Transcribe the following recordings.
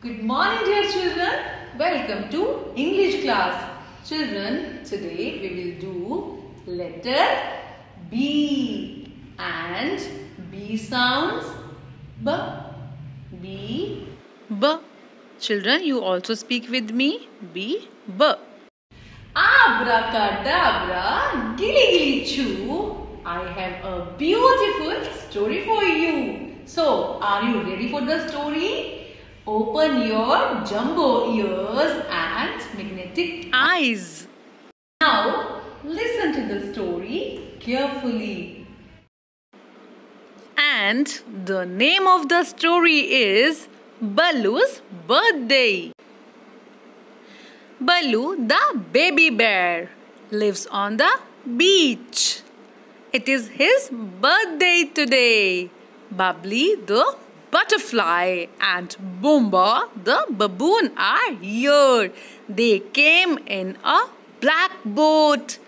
Good morning, dear children. Welcome to English class. Children, today we will do letter B and B sounds B. B. B. Children, you also speak with me. B. B. Abracadabra, gilly gilly choo. I have a beautiful story for you. So, are you ready for the story? Open your jumbo ears and magnetic Eyes. Now, listen to the story carefully. And the name of the story is Baloo's birthday. Baloo, the baby bear, lives on the beach. It is his birthday today. Bubbly, the butterfly, and Boomba, the baboon, are here. They came in a black boat.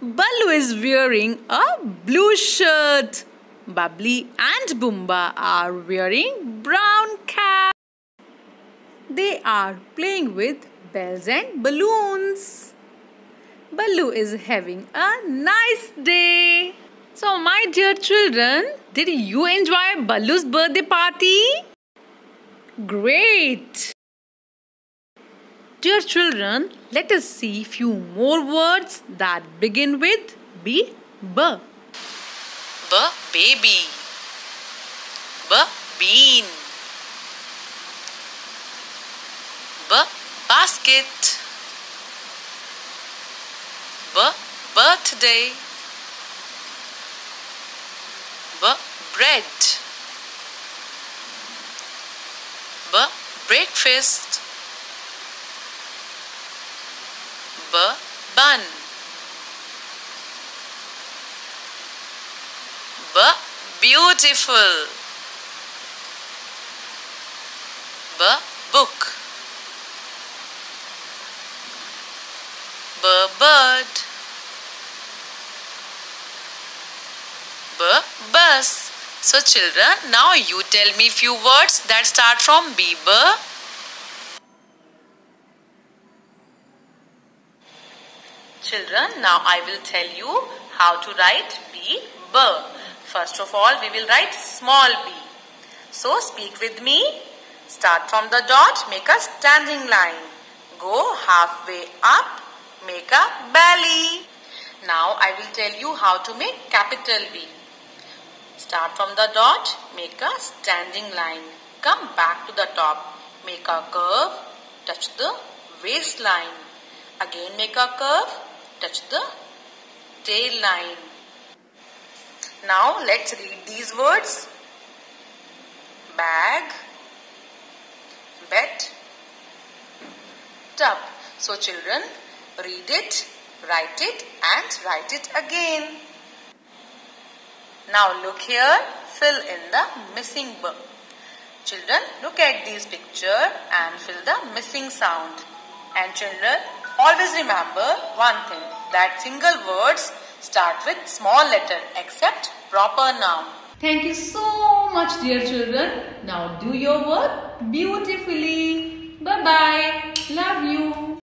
Baloo is wearing a blue shirt. Bubbly and Boomba are wearing brown caps. They are playing with bells and balloons. Baloo is having a nice day. So, my dear children, did you enjoy Baloo's birthday party? Great! Dear children, let us see few more words that begin with B. B. B. Baby. B. Bean. B. Basket. B. Birthday. B. Bread. B. Breakfast. B. Bun. B. Beautiful. B. Book. B. Bird. B. Bus. So children, now you tell me few words that start from B. B. Children, now I will tell you how to write B. B. First of all, we will write small b. So speak with me. Start from the dot, make a standing line. Go halfway up, make a belly. Now I will tell you how to make capital B. Start from the dot, make a standing line. Come back to the top, make a curve, touch the waistline. Again make a curve, touch the tail line. Now let's read these words. Bag, bet, tub. So children, read it, write it and write it again. Now look here, fill in the missing b. Children, look at this picture and fill the missing sound. And children, always remember one thing that single words start with small letter except proper noun. Thank you so much, dear children. Now do your work beautifully. Bye bye. Love you.